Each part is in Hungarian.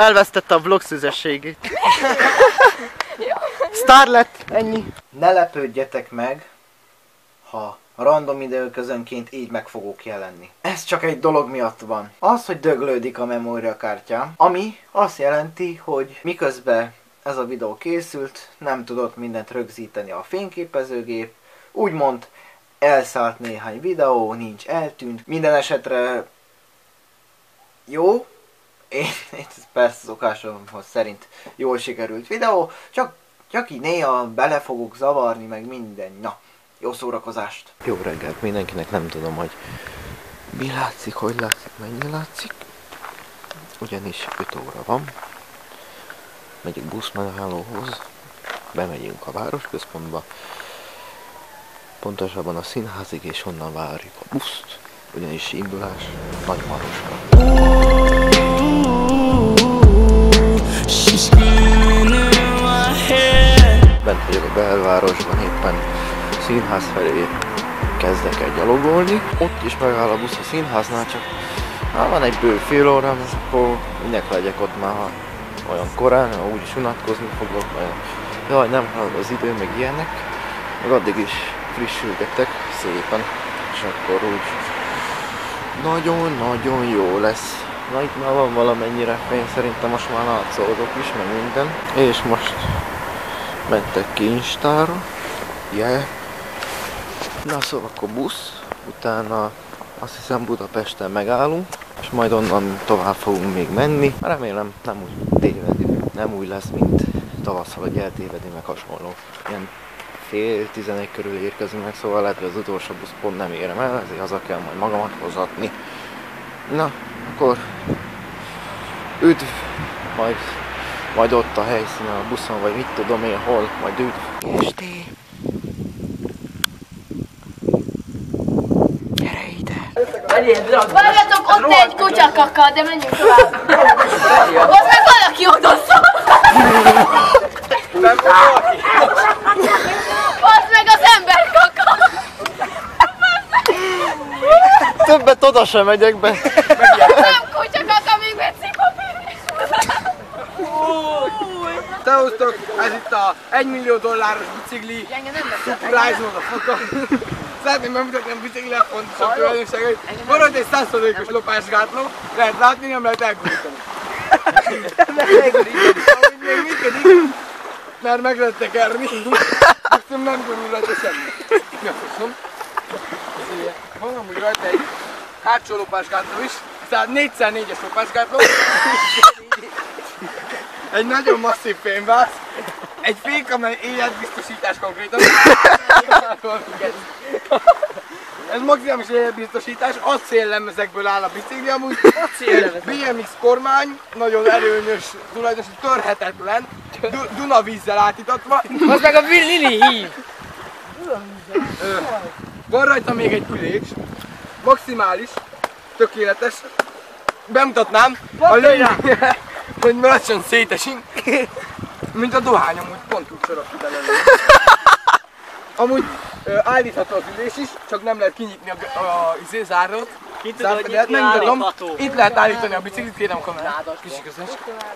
Elvesztette a vlog szüzességét. Sztár lett, ennyi. Ne lepődjetek meg, ha random időközönként így meg fogok jelenni. Ez csak egy dolog miatt van. Az, hogy döglődik a memóriakártyám, ami azt jelenti, hogy miközben ez a videó készült, nem tudott mindent rögzíteni a fényképezőgép, úgymond elszállt néhány videó, nincs eltűnt. Minden esetre jó, én, én persze szokásomhoz szerint jól sikerült videó, csak, csak így néha bele fogok zavarni, meg minden. Na, jó szórakozást! Jó reggelt mindenkinek, nem tudom, hogy mi látszik, hogy látszik, mennyi látszik. Ugyanis 5 óra van. Megyek buszmegállóhoz, bemegyünk a városközpontba, pontosabban a színházig, és onnan várjuk a buszt, ugyanis indulás Nagymaroska. Bent vagyok a belvárosban, éppen színház felé kezdek el gyalogolni. Ott is megáll a busz a színháznál, csak hát van egy bő fél órám, és akkor minek legyek ott már olyan korán, úgyis unatkozni fogok, mert jaj, nem halad az idő, meg ilyenek. Meg addig is frissülgetek szépen, és akkor úgy nagyon-nagyon jó lesz. Na itt már van valamennyire fény, szerintem most már látszódok is, meg minden. És most mentek kincstára. Yeah. Na szóval akkor busz, utána azt hiszem Budapesten megállunk, és majd onnan tovább fogunk még menni. Remélem nem úgy tévedi, nem úgy lesz, mint tavasszal, hogy eltévedi meg hasonló. Ilyen fél tizenegy körül érkezünk meg, szóval lehet, hogy az utolsó busz pont nem érem el, ezért haza kell majd magamat hozatni. Na, akkor üdv, majd, majd ott a helyszínen, a buszon, vagy mit tudom én hol, majd üdv. Esti! Gyere ide! Várjatok, ott egy kutyakaka, de menjünk tovább. Ott meg valaki odaszol. Az meg az ember kaka. Többet oda sem megyek be. Nem Te hoztok, ez itt a 1 millió dolláros bicikli, Surprise motherfucker. Szeretném bemutatni a bicikli legfontosabb tulajdonságait. Ott egy 100%-os lopásgátló, lehet látni, nem lehet elgurítani. Ahogy még működik, mert meg lehet tekerni. Viszont nem gurul rajta semmi. Faszom? Van amúgy rajta egy hátsó lopásgátló is, tehát 4x4-es lopásgátló. Egy nagyon masszív fémvász, egy fék, amely életbiztosítás konkrétan. Ez maximális életbiztosítás, acéllemezekből áll a bicikli amúgy. BMX kormány, nagyon erőnyös, tulajdonos, törhetetlen, Du- Dunavízzel átítatva. Az meg a Lili hív. Van rajta még egy ülés, maximális, tökéletes. Bemutatnám, a lényeg, hogy lassan szétesünk, mint a dohány, amúgy pont úgy sorok ki belőle. Amúgy ö, állítható az ülés is, csak nem lehet kinyitni a, a, izé, zárót. Ki tudod Zárfedelet, nyitni megmutatom. állítható? Itt lehet állítani a biciklit, kérem a kamerát. Kicsi közös.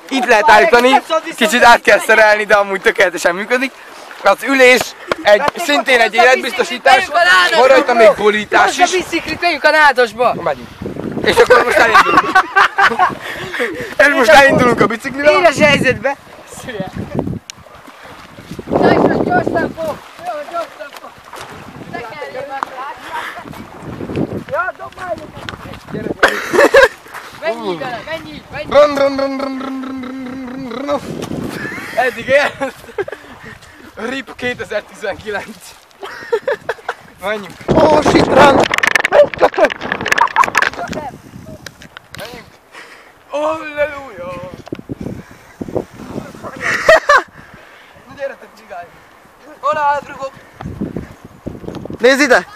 Itt lehet állítani, kicsit át kell szerelni, de amúgy tökéletesen működik. Az ülés egy, szintén egy életbiztosítás, van rajta még bolítás Most a is. biciklit megyünk a nádasba. Megyünk. És akkor most elindulunk. És most elindulunk a biciklivel. Éres helyzetbe. Szia. Gyors gyors tempó. Jó, gyors tempó. Tekerjél meg, Ja, dobálj Gyere, Mennyi vele, mennyi, mennyi. Run, run, run, run, run, run, run, run. Eddig élt. RIP 2019. Menjünk. Oh, shit, run. Nézd ide!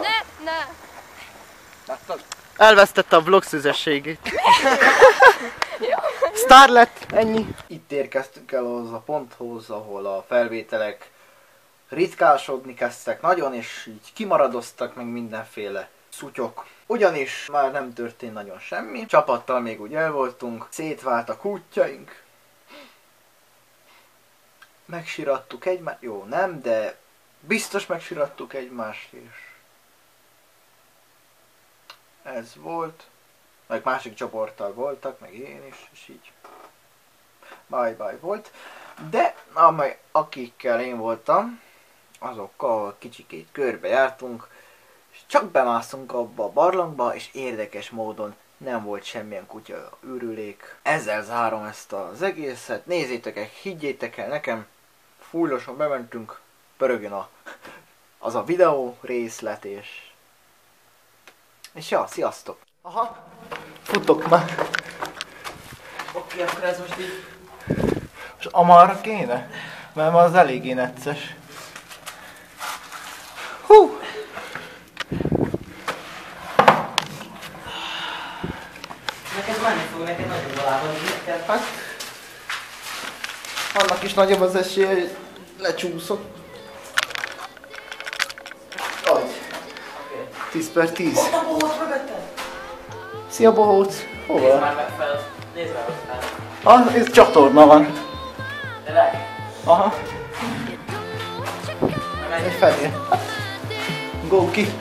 Ne, ne. Láttad? Elvesztette a vlog szüzességét. Sztár lett, ennyi. Itt érkeztünk el az a ponthoz, ahol a felvételek ritkásodni kezdtek nagyon, és így kimaradoztak meg mindenféle szutyok. Ugyanis már nem történt nagyon semmi, csapattal még úgy el voltunk, szétvált a kútjaink, megsirattuk egymást, jó nem, de biztos megsirattuk egymást, és ez volt, meg másik csoporttal voltak, meg én is, és így. Bye-bye volt. De amely, akikkel én voltam, azokkal kicsikét körbe jártunk, és csak bemászunk abba a barlangba, és érdekes módon nem volt semmilyen kutya ürülék. Ezzel zárom ezt az egészet. Nézzétek el, higgyétek el nekem, fújlosan bementünk, pörögjön a, az a videó részlet, és... És ja, sziasztok! Aha. Futok már. Oké, akkor ez most így... És amarra kéne? Mert az eléggé necces. Is nagyobb az esélye, hogy lecsúszok. Aj. 10 per 10. Ott a bohóc mögötted! Szia bohóc! Hova? Már megfelel. Nézd már. Ah, ez csatorna van. Tényleg? Aha. Egy fenél. Go ki.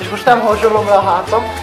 És most nem hazsolom le a hátam.